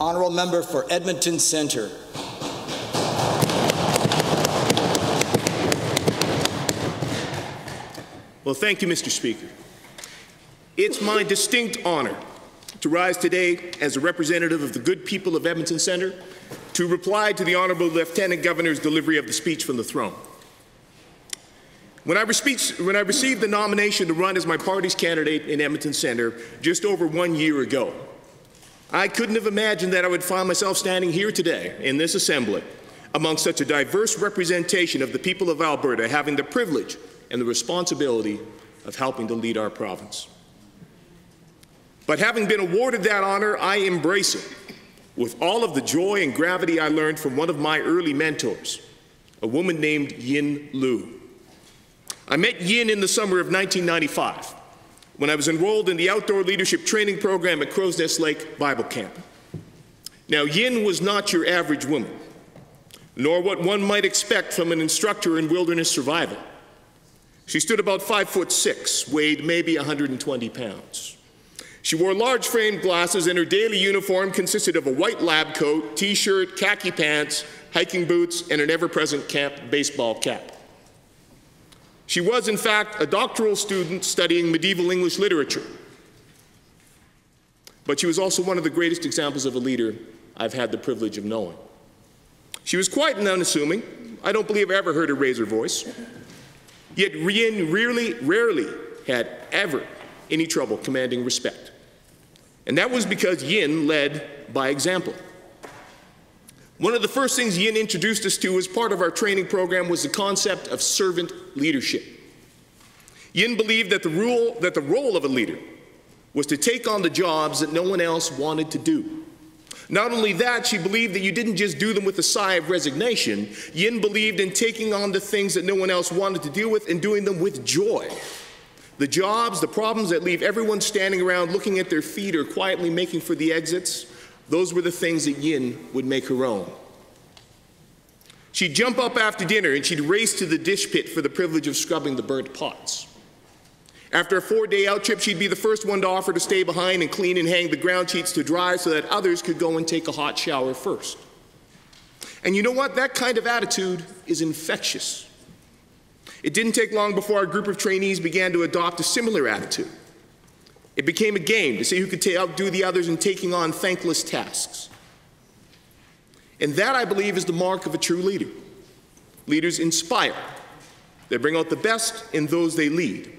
Honourable Member for Edmonton Centre. Well, thank you, Mr. Speaker. It's my distinct honor to rise today as a representative of the good people of Edmonton Centre to reply to the Honourable Lieutenant Governor's delivery of the speech from the throne. When I, when I, received the nomination to run as my party's candidate in Edmonton Centre just over one year ago, I couldn't have imagined that I would find myself standing here today in this assembly among such a diverse representation of the people of Alberta having the privilege and the responsibility of helping to lead our province. But having been awarded that honor, I embrace it with all of the joy and gravity I learned from one of my early mentors, a woman named Yin Lu. I met Yin in the summer of 1995 when I was enrolled in the outdoor leadership training program at Crowsnest Lake Bible Camp. Now, Yin was not your average woman, nor what one might expect from an instructor in wilderness survival. She stood about five foot six, weighed maybe 120 pounds. She wore large framed glasses, and her daily uniform consisted of a white lab coat, t shirt, khaki pants, hiking boots, and an ever present camp baseball cap. She was, in fact, a doctoral student studying medieval English literature. But she was also one of the greatest examples of a leader I've had the privilege of knowing. She was quite unassuming. I don't believe I ever heard her raise her voice. Yet Yin rarely, rarely had ever any trouble commanding respect. And that was because Yin led by example. One of the first things Yin introduced us to as part of our training program was the concept of servant leadership. Yin believed that the, rule, that the role of a leader was to take on the jobs that no one else wanted to do. Not only that, she believed that you didn't just do them with a sigh of resignation. Yin believed in taking on the things that no one else wanted to deal with and doing them with joy. The jobs, the problems that leave everyone standing around looking at their feet or quietly making for the exits, those were the things that Yin would make her own. She'd jump up after dinner and she'd race to the dish pit for the privilege of scrubbing the burnt pots. After a four day out trip, she'd be the first one to offer to stay behind and clean and hang the ground sheets to dry so that others could go and take a hot shower first. And you know what? That kind of attitude is infectious. It didn't take long before our group of trainees began to adopt a similar attitude. It became a game to see who could outdo the others in taking on thankless tasks. And that, I believe, is the mark of a true leader. Leaders inspire, they bring out the best in those they lead.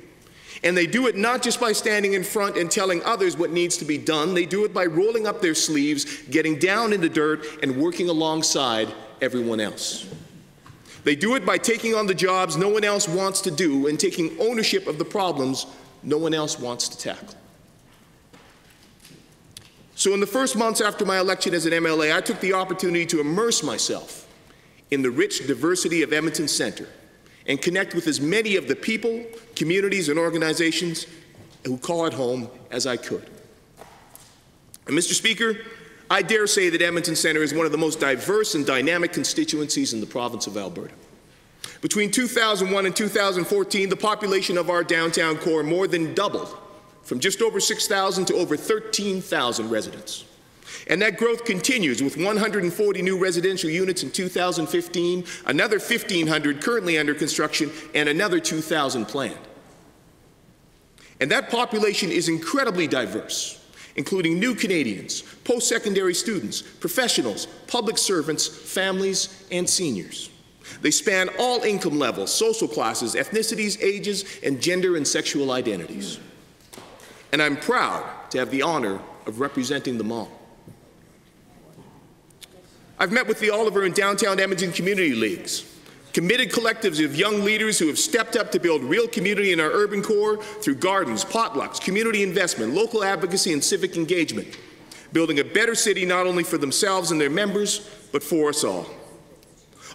And they do it not just by standing in front and telling others what needs to be done, they do it by rolling up their sleeves, getting down in the dirt, and working alongside everyone else. They do it by taking on the jobs no one else wants to do and taking ownership of the problems no one else wants to tackle. So, in the first months after my election as an MLA, I took the opportunity to immerse myself in the rich diversity of Edmonton Centre and connect with as many of the people, communities, and organizations who call it home as I could. And Mr. Speaker, I dare say that Edmonton Centre is one of the most diverse and dynamic constituencies in the province of Alberta. Between 2001 and 2014, the population of our downtown core more than doubled from just over 6,000 to over 13,000 residents. And that growth continues with 140 new residential units in 2015, another 1,500 currently under construction, and another 2,000 planned. And that population is incredibly diverse, including new Canadians, post secondary students, professionals, public servants, families, and seniors. They span all income levels, social classes, ethnicities, ages, and gender and sexual identities. And I'm proud to have the honor of representing them all. I've met with the Oliver and Downtown Edmonton Community Leagues, committed collectives of young leaders who have stepped up to build real community in our urban core through gardens, potlucks, community investment, local advocacy, and civic engagement, building a better city not only for themselves and their members, but for us all.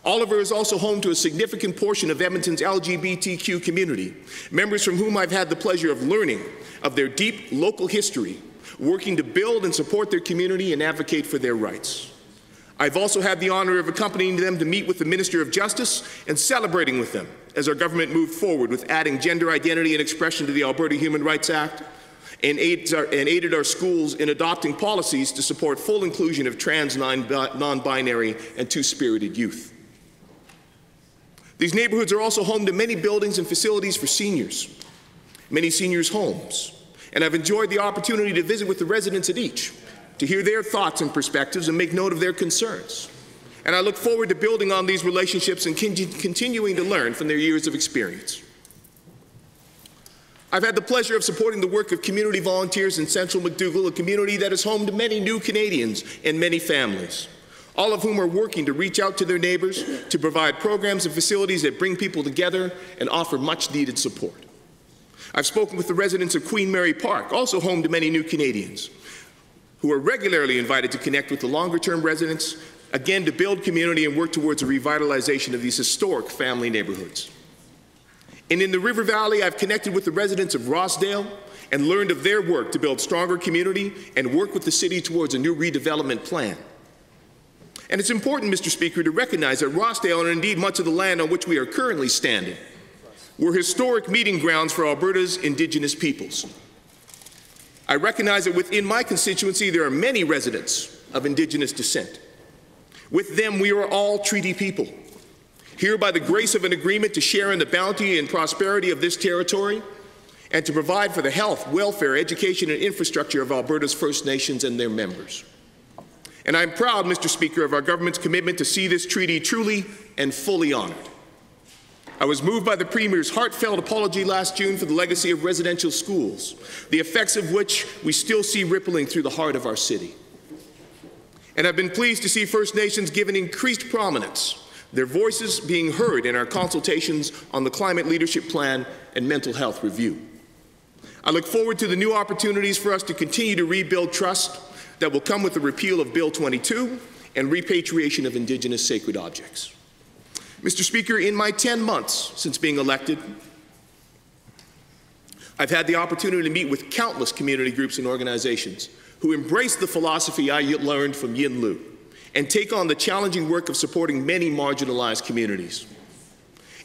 Oliver is also home to a significant portion of Edmonton's LGBTQ community, members from whom I've had the pleasure of learning of their deep local history, working to build and support their community and advocate for their rights. I've also had the honor of accompanying them to meet with the Minister of Justice and celebrating with them as our government moved forward with adding gender identity and expression to the Alberta Human Rights Act, and, our, and aided our schools in adopting policies to support full inclusion of trans, non binary, and two spirited youth. These neighborhoods are also home to many buildings and facilities for seniors, many seniors' homes, and I've enjoyed the opportunity to visit with the residents at each, to hear their thoughts and perspectives and make note of their concerns. And I look forward to building on these relationships and continuing to learn from their years of experience. I've had the pleasure of supporting the work of community volunteers in Central McDougall, a community that is home to many new Canadians and many families, all of whom are working to reach out to their neighbors to provide programs and facilities that bring people together and offer much needed support. I've spoken with the residents of Queen Mary Park, also home to many new Canadians, who are regularly invited to connect with the longer term residents, again to build community and work towards a revitalization of these historic family neighborhoods. And in the River Valley, I've connected with the residents of Rossdale and learned of their work to build stronger community and work with the city towards a new redevelopment plan. And it's important, Mr. Speaker, to recognize that Rossdale, and indeed much of the land on which we are currently standing, were historic meeting grounds for Alberta's Indigenous peoples. I recognize that within my constituency there are many residents of Indigenous descent. With them, we are all treaty people here by the grace of an agreement to share in the bounty and prosperity of this territory and to provide for the health, welfare, education, and infrastructure of Alberta's First Nations and their members. And I'm proud, Mr. Speaker, of our government's commitment to see this treaty truly and fully honored. I was moved by the Premier's heartfelt apology last June for the legacy of residential schools, the effects of which we still see rippling through the heart of our city. And I've been pleased to see First Nations given increased prominence their voices being heard in our consultations on the Climate Leadership Plan and Mental Health Review. I look forward to the new opportunities for us to continue to rebuild trust that will come with the repeal of Bill 22 and repatriation of Indigenous sacred objects. Mr. Speaker, in my 10 months since being elected, I've had the opportunity to meet with countless community groups and organizations who embrace the philosophy I learned from Yin Lu and take on the challenging work of supporting many marginalized communities.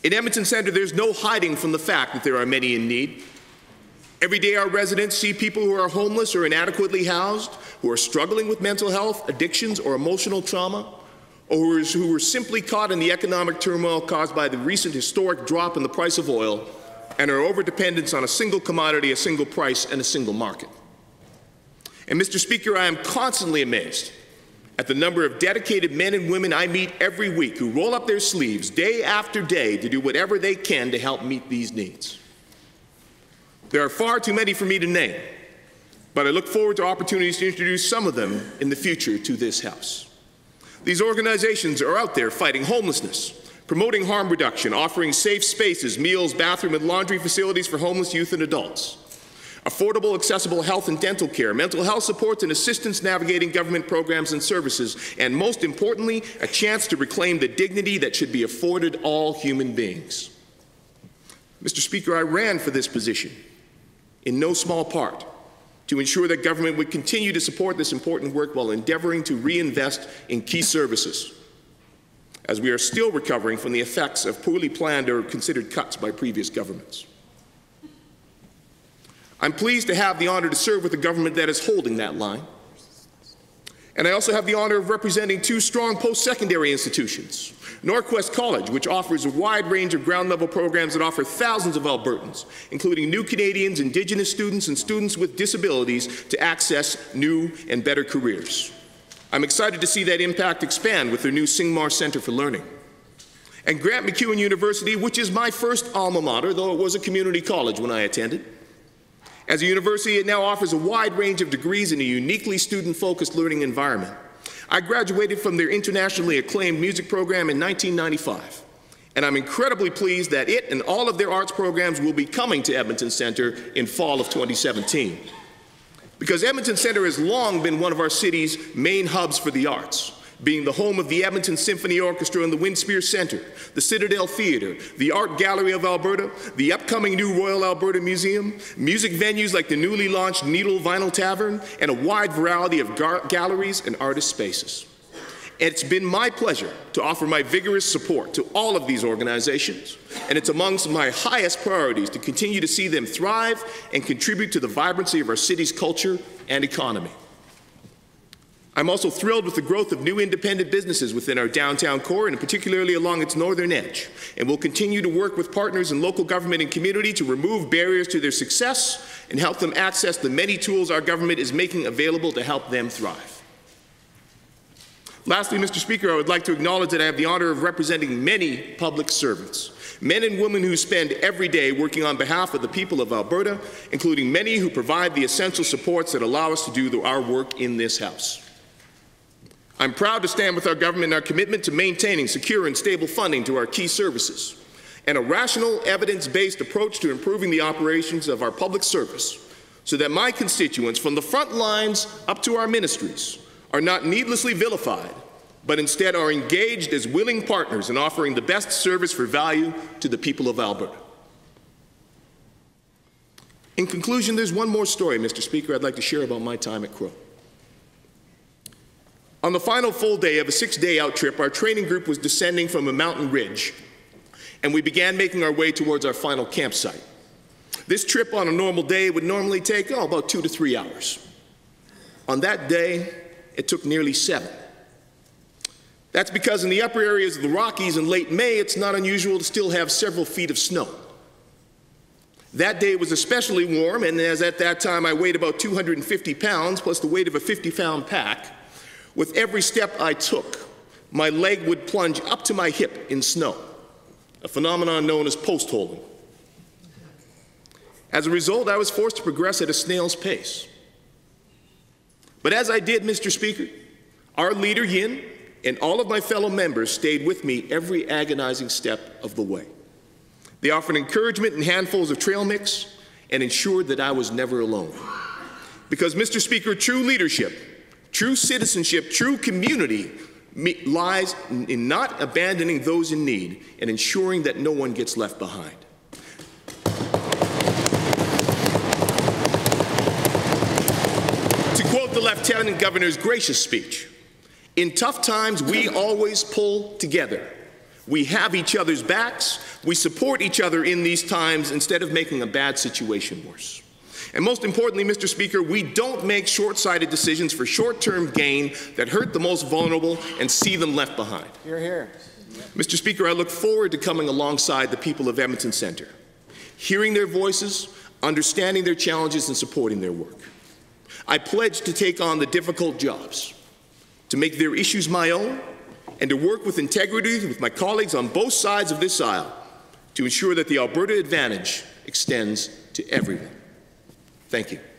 In Edmonton Centre, there's no hiding from the fact that there are many in need. Every day, our residents see people who are homeless or inadequately housed, who are struggling with mental health, addictions, or emotional trauma, or who were simply caught in the economic turmoil caused by the recent historic drop in the price of oil and our overdependence on a single commodity, a single price, and a single market. And Mr. Speaker, I am constantly amazed at the number of dedicated men and women I meet every week who roll up their sleeves day after day to do whatever they can to help meet these needs. There are far too many for me to name, but I look forward to opportunities to introduce some of them in the future to this House. These organizations are out there fighting homelessness, promoting harm reduction, offering safe spaces, meals, bathroom, and laundry facilities for homeless youth and adults affordable, accessible health and dental care, mental health supports and assistance navigating government programs and services, and most importantly, a chance to reclaim the dignity that should be afforded all human beings. Mr. Speaker, I ran for this position in no small part to ensure that government would continue to support this important work while endeavoring to reinvest in key services, as we are still recovering from the effects of poorly planned or considered cuts by previous governments. I'm pleased to have the honor to serve with a government that is holding that line. And I also have the honor of representing two strong post-secondary institutions. Norquest College, which offers a wide range of ground level programs that offer thousands of Albertans, including new Canadians, Indigenous students, and students with disabilities to access new and better careers. I'm excited to see that impact expand with their new Singhmar Center for Learning. And Grant MacEwan University, which is my first alma mater, though it was a community college when I attended, as a university, it now offers a wide range of degrees in a uniquely student-focused learning environment. I graduated from their internationally acclaimed music program in 1995, and I'm incredibly pleased that it and all of their arts programs will be coming to Edmonton Centre in fall of 2017. Because Edmonton Centre has long been one of our city's main hubs for the arts being the home of the Edmonton Symphony Orchestra and the Winspear Centre, the Citadel Theatre, the Art Gallery of Alberta, the upcoming new Royal Alberta Museum, music venues like the newly launched Needle Vinyl Tavern, and a wide variety of galleries and artist spaces. It's been my pleasure to offer my vigorous support to all of these organizations, and it's amongst my highest priorities to continue to see them thrive and contribute to the vibrancy of our city's culture and economy. I'm also thrilled with the growth of new independent businesses within our downtown core and particularly along its northern edge. And we'll continue to work with partners in local government and community to remove barriers to their success and help them access the many tools our government is making available to help them thrive. Lastly, Mr. Speaker, I would like to acknowledge that I have the honor of representing many public servants, men and women who spend every day working on behalf of the people of Alberta, including many who provide the essential supports that allow us to do our work in this House. I'm proud to stand with our government in our commitment to maintaining secure and stable funding to our key services and a rational, evidence-based approach to improving the operations of our public service so that my constituents from the front lines up to our ministries are not needlessly vilified, but instead are engaged as willing partners in offering the best service for value to the people of Alberta. In conclusion, there's one more story, Mr. Speaker, I'd like to share about my time at Crow. On the final full day of a six day out trip, our training group was descending from a mountain ridge, and we began making our way towards our final campsite. This trip on a normal day would normally take, oh, about two to three hours. On that day, it took nearly seven. That's because in the upper areas of the Rockies in late May, it's not unusual to still have several feet of snow. That day was especially warm, and as at that time I weighed about 250 pounds, plus the weight of a 50 pound pack, with every step I took, my leg would plunge up to my hip in snow, a phenomenon known as post holing. As a result, I was forced to progress at a snail's pace. But as I did, Mr. Speaker, our leader, Yin, and all of my fellow members stayed with me every agonizing step of the way. They offered encouragement and handfuls of trail mix and ensured that I was never alone. Because, Mr. Speaker, true leadership True citizenship, true community lies in not abandoning those in need and ensuring that no one gets left behind. To quote the Lieutenant Governor's gracious speech, in tough times, we always pull together. We have each other's backs. We support each other in these times instead of making a bad situation worse. And most importantly, Mr. Speaker, we don't make short sighted decisions for short term gain that hurt the most vulnerable and see them left behind. You're here. Mr. Speaker, I look forward to coming alongside the people of Edmonton Centre, hearing their voices, understanding their challenges, and supporting their work. I pledge to take on the difficult jobs, to make their issues my own, and to work with integrity with my colleagues on both sides of this aisle to ensure that the Alberta advantage extends to everyone. Thank you.